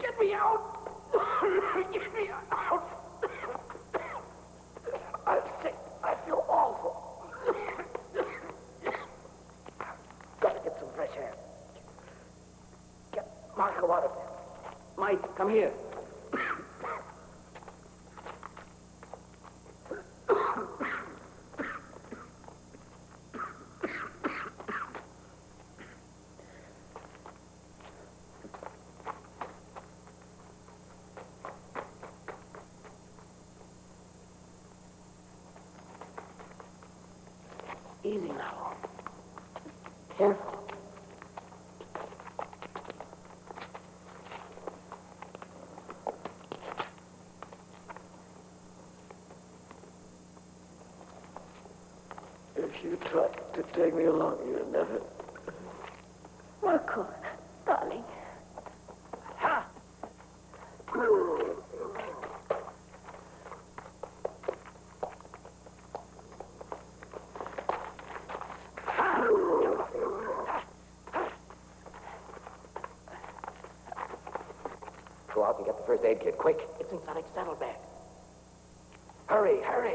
Get me out! Get me out! I'm sick. I feel awful. Gotta get some fresh air. Get Marco out of there. Come here. Easy now. Careful. If you tried to take me along, you'd never. Marco, darling. Ha! Go out and get the first aid kit, quick. It's inside a saddlebag. Hurry, hurry.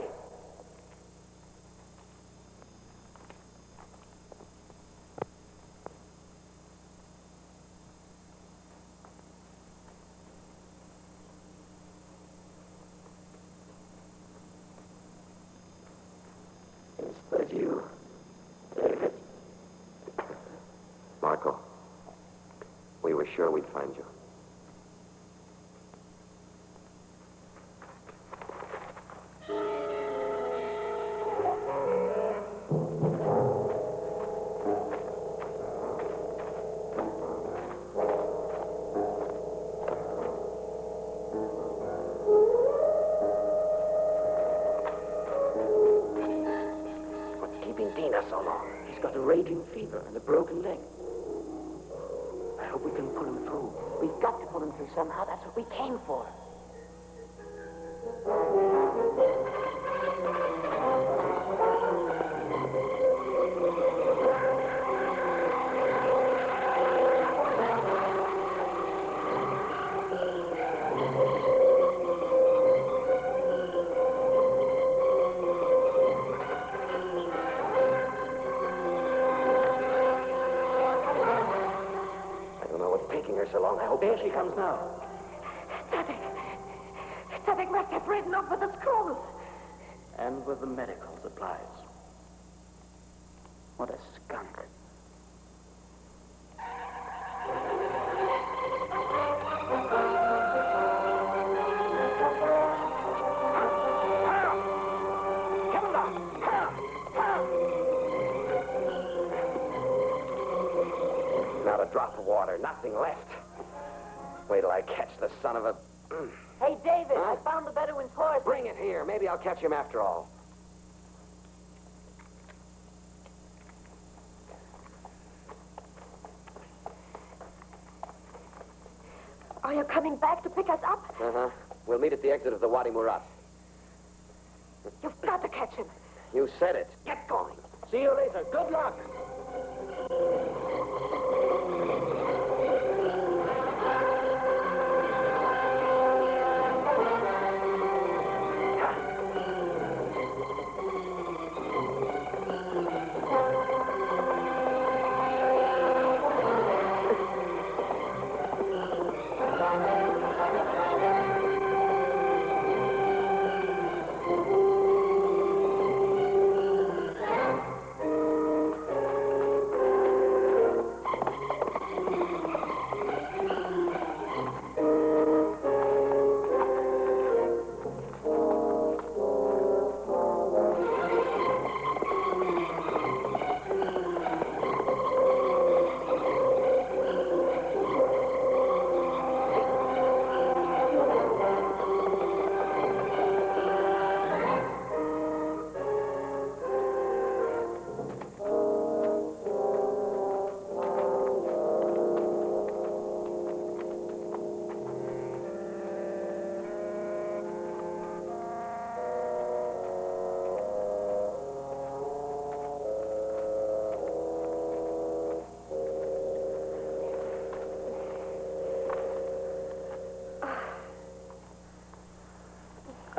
Is that you, David? Marco, we were sure we'd find you. What's keeping Dina so long? He's got a raging fever and a broken leg. Somehow. That's what we came for. Comes now. Tabik. Tabik must have ridden off with the scrolls. And with the medical coming back to pick us up? Uh huh. We'll meet at the exit of the Wadi Murat. You've got to catch him. You said it. Get going. See you later. Good luck.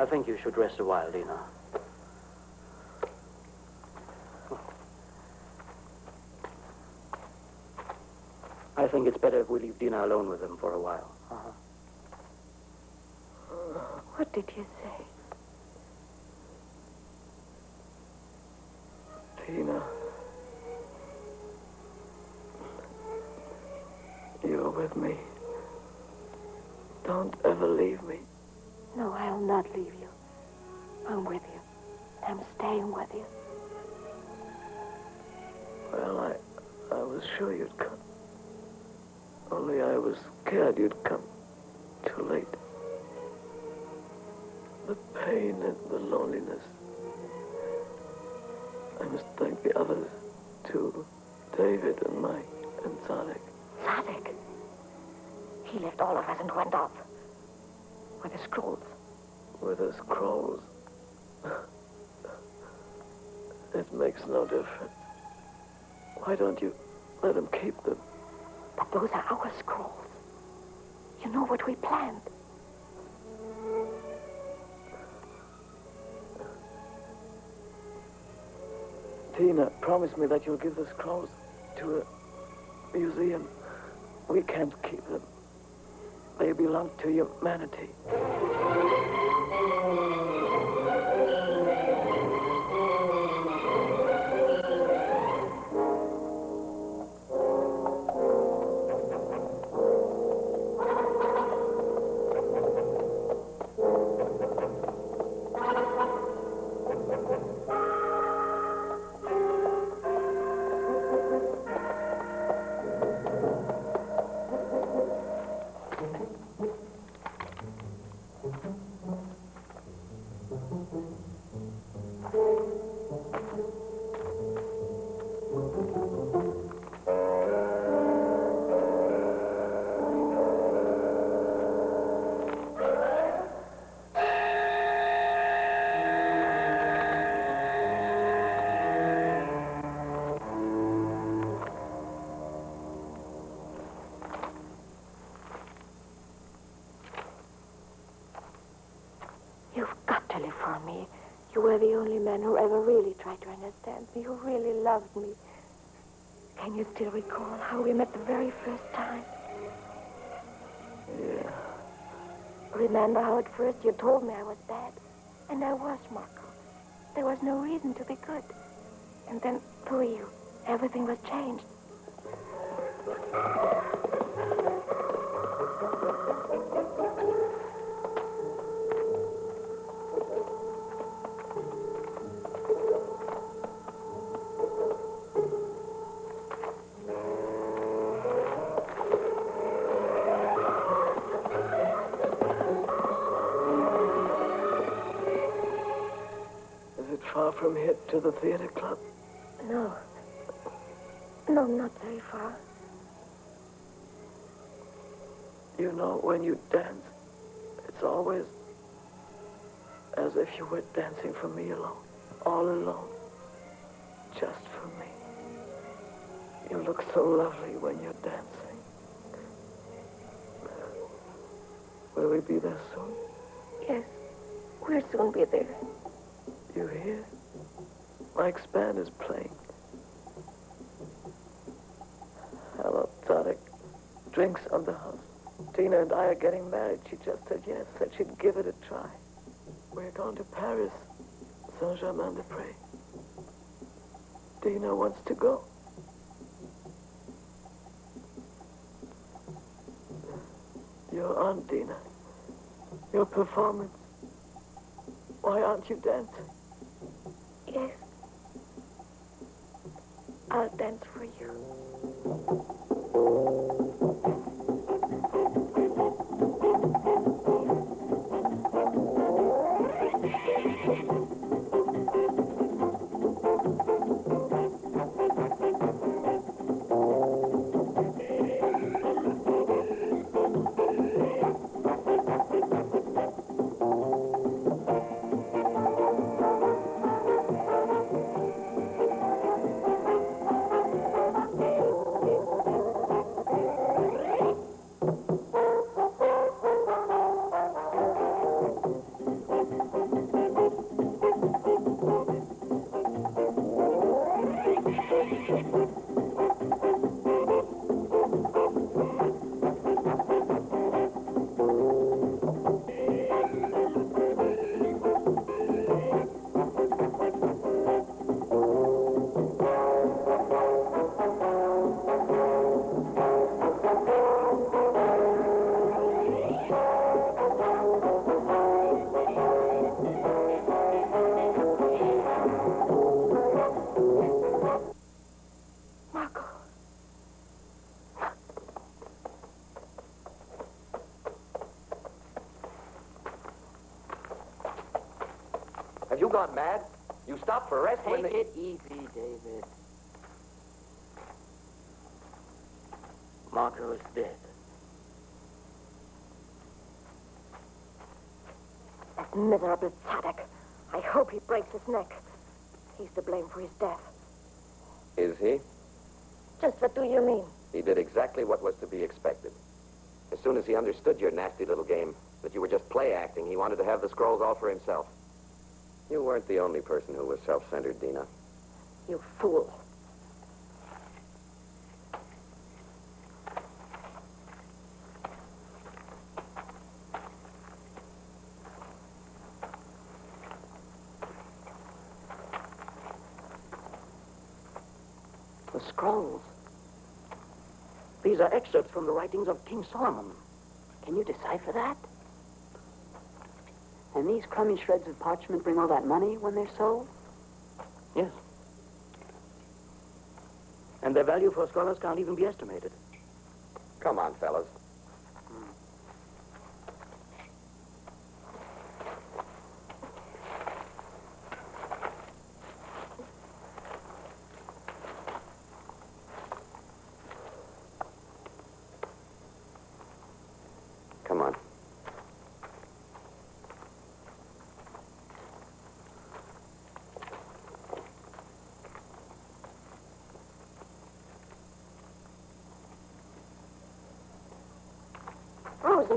Think you should rest a while, Dina. I think it's better if we leave Dina alone with him for a while. Difference. Why don't you let him keep them? But those are our scrolls. You know what we planned. Tina, promise me that you'll give the scrolls to a museum. We can't keep them. They belong to humanity. You were the only man who ever really tried to understand me, who really loved me. Can you still recall how we met the very first time? Yeah. Remember how at first you told me I was bad? And I was, Marco. There was no reason to be good. And then, through you, everything was changed. To the theater club? No. No, not very far. You know, when you dance, it's always as if you were dancing for me alone. All alone. Just for me. You look so lovely when you're dancing. Will we be there soon? Yes, we'll soon be there. You hear? Mike's band is playing. Hello, Tarek. Drinks on the house. Tina and I are getting married. She just said yes, said she'd give it a try. We're going to Paris, Saint-Germain-des-Prés. Tina wants to go. Your aunt, on, Tina. Your performance. Why aren't you dancing? Yes. I'll dance for you. You stopped for rest when Take the... it easy, David. Marco is dead. That miserable Sadek. I hope he breaks his neck. He's to blame for his death. Is he? Just what do you mean? He did exactly what was to be expected. As soon as he understood your nasty little game, that you were just play acting, he wanted to have the scrolls all for himself. You weren't the only person who was self-centered, Dina. You fool. The scrolls. These are excerpts from the writings of King Solomon. Can you decipher that? And these crummy shreds of parchment bring all that money when they're sold? Yes. And their value for scholars can't even be estimated. Come on, fellas. Come on.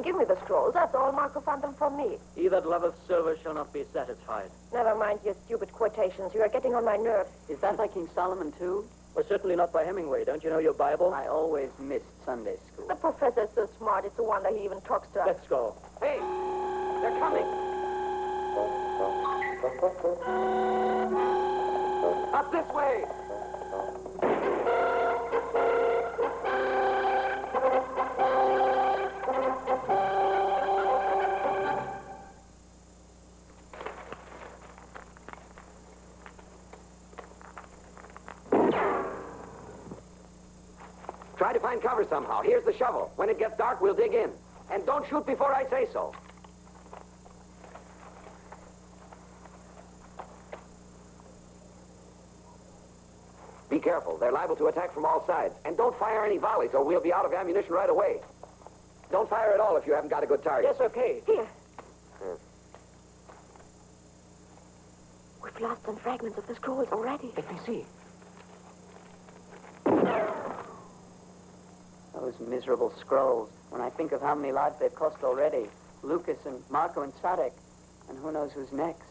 Rosen, give me the scrolls. That's all Marco found them for me. He that loveth silver shall not be satisfied. Never mind your stupid quotations. You are getting on my nerves. Is that by King Solomon, too? Well, certainly not by Hemingway. Don't you know your Bible? I always missed Sunday school. The professor's so smart, it's a wonder he even talks to us. Let's go. Hey, they're coming. Up this way. Try cover somehow. Here's the shovel. When it gets dark, we'll dig in. And don't shoot before I say so. Be careful. They're liable to attack from all sides. And don't fire any volleys, or we'll be out of ammunition right away. Don't fire at all if you haven't got a good target. Yes, okay. Here. We've lost some fragments of the scrolls already. Let me see. Those miserable scrolls. When I think of how many lives they've cost already. Lucas and Marco and Sadek. And who knows who's next.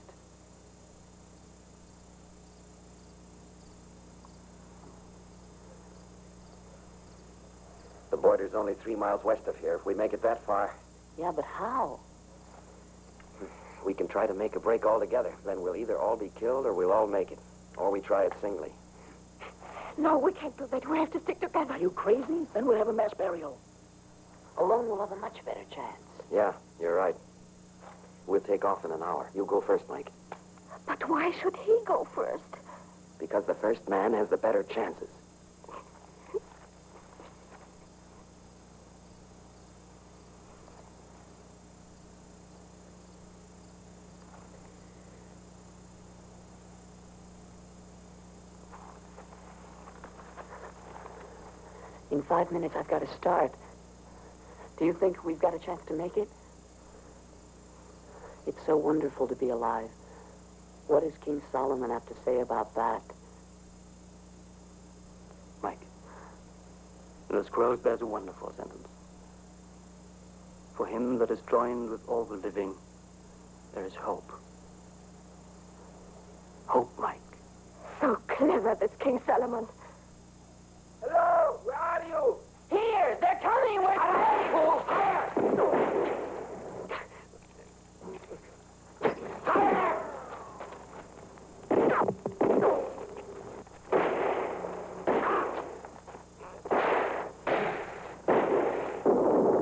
The border's only three miles west of here. If we make it that far, Yeah, but how? we can try to make a break altogether. Then we'll either all be killed or we'll all make it. Or we try it singly. No, we can't do that. We have to stick together. Are you crazy? Then we'll have a mass burial. Alone we'll have a much better chance. Yeah, you're right. We'll take off in an hour. You go first, Mike. But why should he go first? Because the first man has the better chances. In five minutes, I've got to start. Do you think we've got a chance to make it? It's so wonderful to be alive. What does King Solomon have to say about that? Mike, the scrolls bears a wonderful sentence. For him that is joined with all the living, there is hope. Hope, Mike. So clever, this King Solomon. Hello, where are you? Here, they're coming. We're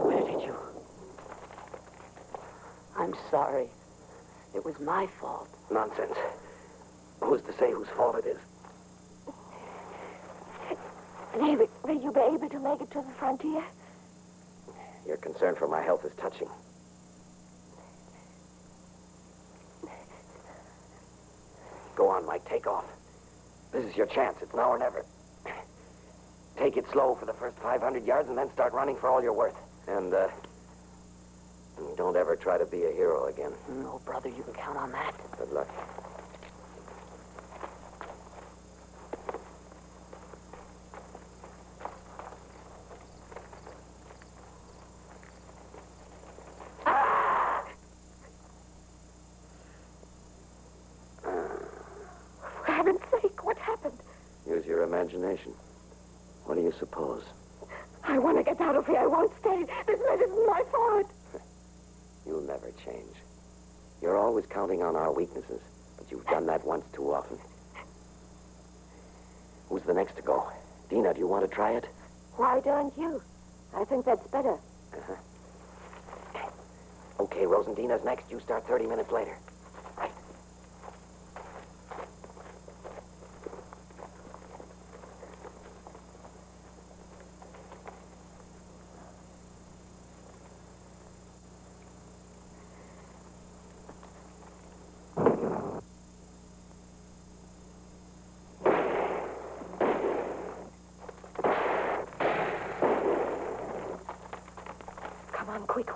Where did you? I'm sorry. It was my fault. Nonsense. Who's to say whose fault it is? David, will you be able to make it to the frontier? Your concern for my health is touching. Go on, Mike. Take off. This is your chance. It's now or never. Take it slow for the first 500 yards and then start running for all you're worth. And, uh, don't ever try to be a hero again. No, brother, you can count on that. Good luck. For heaven's sake, what happened? Use your imagination. What do you suppose? I want to get out of here. I won't stay. This mess isn't my fault. You'll never change. You're always counting on our weaknesses, but you've done that once too often. Who's the next to go? Dina, do you want to try it? Why don't you? I think that's better. Uh-huh. Okay, Rosendina's next. You start 30 minutes later.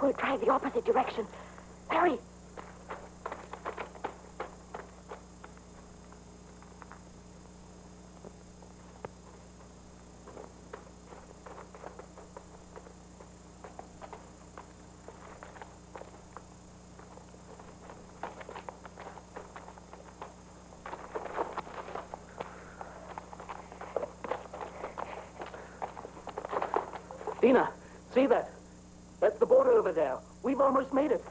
We'll try the opposite direction. Hurry. See that? That's the border over there. We've almost made it.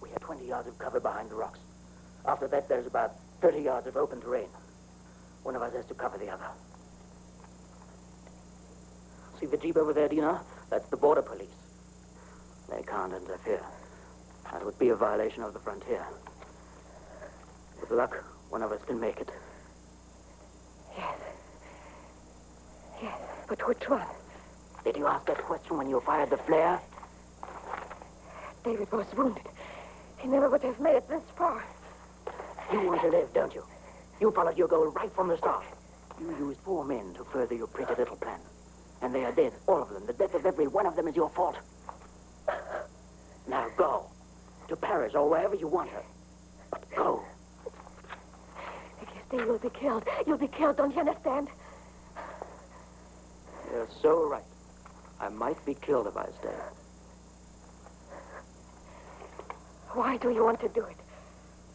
We have 20 yards of cover behind the rocks. After that, there's about 30 yards of open terrain. One of us has to cover the other. See the jeep over there, Dina? That's the border police. They can't interfere. That would be a violation of the frontier. With luck, one of us can make it. Yes. Yes, but which one? Did you ask that question when you fired the flare? David was wounded. He never would have made it this far. You want to live, don't you? You followed your goal right from the start. You used four men to further your pretty little plan. And they are dead, all of them. The death of every one of them is your fault. Now go. To Paris or wherever you want her. But go. If you stay, you'll be killed. You'll be killed, don't you understand? You're so right. I might be killed if I stay. Why do you want to do it?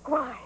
Why?